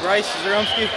Bryce Zaromski.